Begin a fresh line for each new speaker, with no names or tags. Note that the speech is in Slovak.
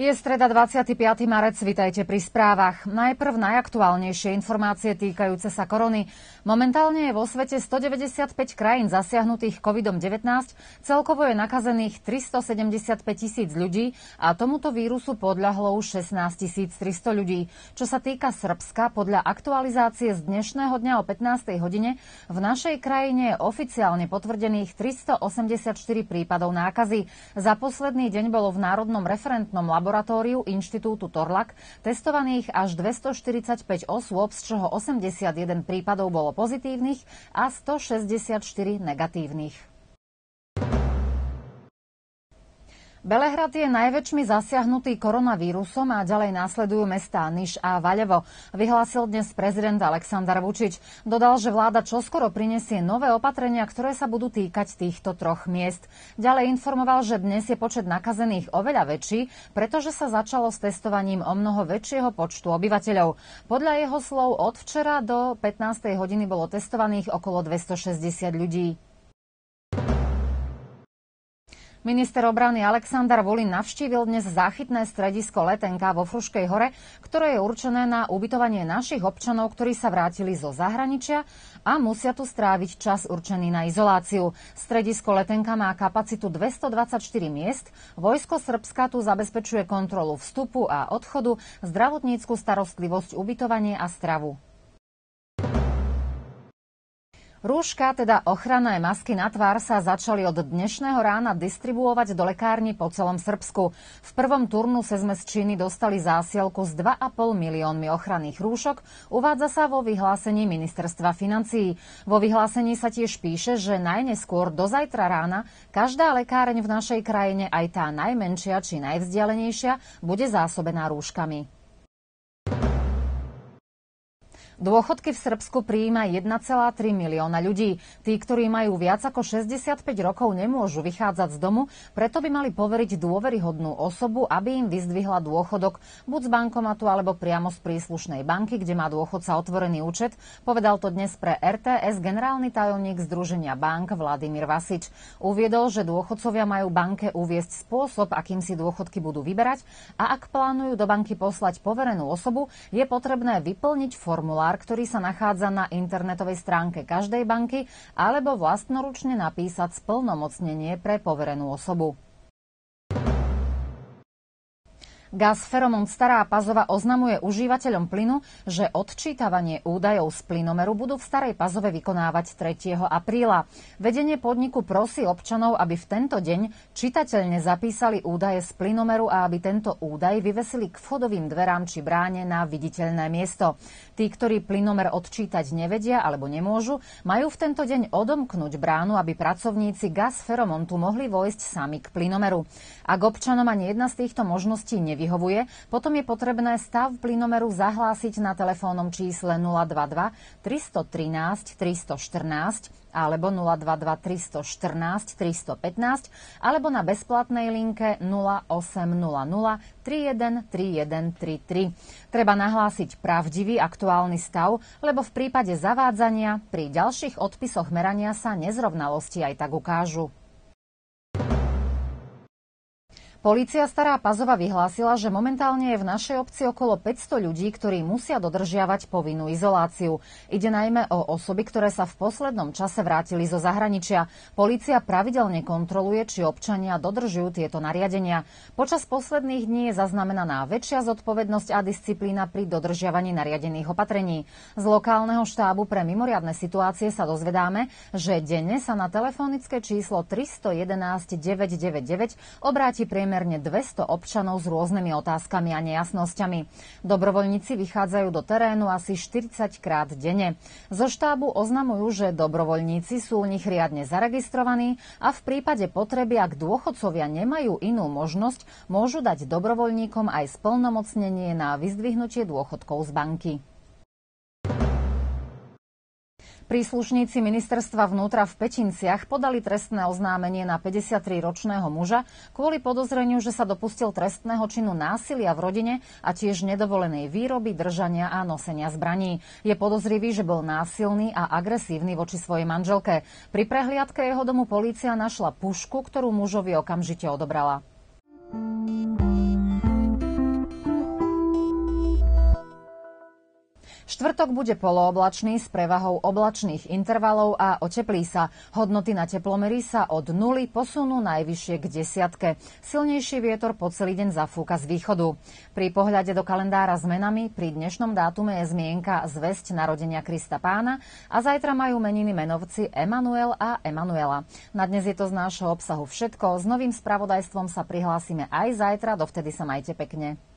Je streda 25. marec, vitajte pri správach. Najprv najaktuálnejšie informácie týkajúce sa korony. Momentálne je vo svete 195 krajín zasiahnutých COVID-19, celkovo je nakazených 375 tisíc ľudí a tomuto vírusu podľahlo už 16 300 ľudí. Čo sa týka Srbska, podľa aktualizácie z dnešného dňa o 15. hodine v našej krajine je oficiálne potvrdených 384 prípadov nákazy. Za posledný deň bolo v Národnom referentnom laboratóriu laboratóriu Inštitútu Torlak testovaných až 245 osôb, z čoho 81 prípadov bolo pozitívnych a 164 negatívnych. Belehrad je najväčšmi zasiahnutý koronavírusom a ďalej následujú mestá Niš a Vaľevo. Vyhlásil dnes prezident Aleksandar Vučič. Dodal, že vláda čoskoro prinesie nové opatrenia, ktoré sa budú týkať týchto troch miest. Ďalej informoval, že dnes je počet nakazených oveľa väčší, pretože sa začalo s testovaním o mnoho väčšieho počtu obyvateľov. Podľa jeho slov od včera do 15. hodiny bolo testovaných okolo 260 ľudí. Minister obrany Aleksandar Volin navštívil dnes záchytné stredisko Letenka vo Fruškej hore, ktoré je určené na ubytovanie našich občanov, ktorí sa vrátili zo zahraničia a musia tu stráviť čas určený na izoláciu. Stredisko Letenka má kapacitu 224 miest. Vojsko Srbska tu zabezpečuje kontrolu vstupu a odchodu, zdravotníckú starostlivosť, ubytovanie a stravu. Rúška, teda ochranné masky na tvár sa začali od dnešného rána distribuovať do lekárni po celom Srbsku. V prvom turnuse sme z Číny dostali zásielku s 2,5 miliónmi ochranných rúšok, uvádza sa vo vyhlásení ministerstva financií. Vo vyhlásení sa tiež píše, že najneskôr do zajtra rána každá lekáreň v našej krajine, aj tá najmenšia či najvzdialenejšia, bude zásobená rúškami. Dôchodky v Srbsku prijíma 1,3 milióna ľudí. Tí, ktorí majú viac ako 65 rokov, nemôžu vychádzať z domu, preto by mali poveriť dôveryhodnú osobu, aby im vyzdvihla dôchodok buď z bankomatu alebo priamo z príslušnej banky, kde má dôchodca otvorený účet. Povedal to dnes pre RTS generálny tajomník Združenia bank Vladimír Vasič. Uviedol, že dôchodcovia majú banke uviesť spôsob, akým si dôchodky budú vyberať a ak plánujú do banky poslať poverenú osobu, je potrebné vyplniť formulár formulár, ktorý sa nachádza na internetovej stránke každej banky, alebo vlastnoručne napísať splnomocnenie pre poverenú osobu. Gaz Feromont Stará Pazova oznamuje užívateľom plynu, že odčítavanie údajov z plynomeru budú v Starej Pazove vykonávať 3. apríla. Vedenie podniku prosí občanov, aby v tento deň čitateľne zapísali údaje z plynomeru a aby tento údaj vyvesili k vchodovým dverám či bráne na viditeľné miesto. Tí, ktorí plynomer odčítať nevedia alebo nemôžu, majú v tento deň odomknúť bránu, aby pracovníci Gaz Feromontu mohli vojsť sami k plynomeru. Ak občanom ani jedna z týchto možností nevie, nevyhovuje, potom je potrebné stav plynomeru zahlásiť na telefónnom čísle 022 313 314 alebo 022 314 315 alebo na bezplatnej linke 0800 313133. Treba nahlásiť pravdivý aktuálny stav, lebo v prípade zavádzania pri ďalších odpisoch merania sa nezrovnalosti aj tak ukážu. Polícia Stará Pazova vyhlásila, že momentálne je v našej obci okolo 500 ľudí, ktorí musia dodržiavať povinnú izoláciu. Ide najmä o osoby, ktoré sa v poslednom čase vrátili zo zahraničia. Polícia pravidelne kontroluje, či občania dodržujú tieto nariadenia. Počas posledných dní je zaznamenaná väčšia zodpovednosť a disciplína pri dodržiavaní nariadených opatrení. Z lokálneho štábu pre mimoriadne situácie sa dozvedáme, že denne sa na telefonické číslo 311 999 obráti priemer primerne 200 občanov s rôznymi otázkami a nejasnosťami. Dobrovoľníci vychádzajú do terénu asi 40 krát denne. Zo štábu oznamujú, že dobrovoľníci sú u nich riadne zaregistrovaní a v prípade potreby, ak dôchodcovia nemajú inú možnosť, môžu dať dobrovoľníkom aj splnomocnenie na vyzdvihnutie dôchodkov z banky. Príslušníci ministerstva vnútra v Pečinciach podali trestné oznámenie na 53-ročného muža kvôli podozreniu, že sa dopustil trestného činu násilia v rodine a tiež nedovolenej výroby, držania a nosenia zbraní. Je podozrivý, že bol násilný a agresívny voči svojej manželke. Pri prehliadke jeho domu polícia našla pušku, ktorú mužovi okamžite odobrala. Štvrtok bude polooblačný s prevahou oblačných intervalov a oteplí sa. Hodnoty na teplomery sa od nuly posunú najvyššie k desiatke. Silnejší vietor po celý deň zafúka z východu. Pri pohľade do kalendára s menami pri dnešnom dátume je zmienka zväzť narodenia Krista pána a zajtra majú meniny menovci Emanuel a Emanuela. Na dnes je to z nášho obsahu všetko. S novým spravodajstvom sa prihlásime aj zajtra. Dovtedy sa majte pekne.